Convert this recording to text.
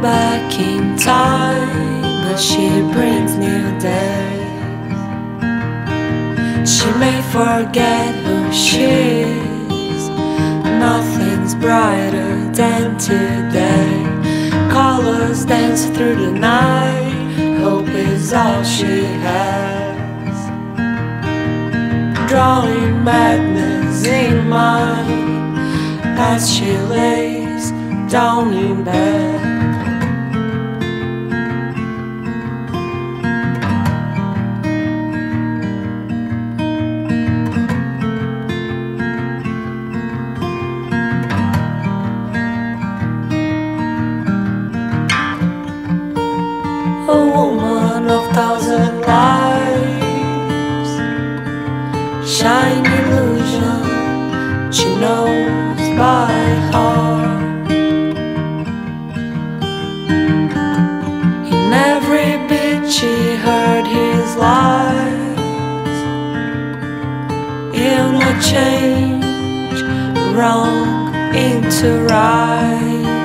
back in time, but she brings new days. She may forget who she is. Nothing's brighter than today. Colors dance through the night. Hope is all she has. Drawing madness in mind as she lays down in bed. Shine illusion, she knows by heart. In every bit she heard his lies. In a change, wrong into right.